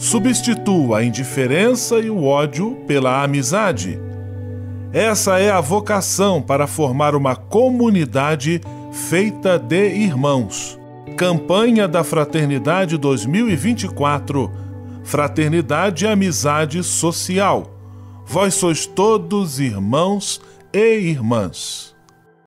Substitua a indiferença e o ódio pela amizade. Essa é a vocação para formar uma comunidade feita de irmãos. Campanha da Fraternidade 2024. Fraternidade e amizade social. Vós sois todos irmãos e irmãs.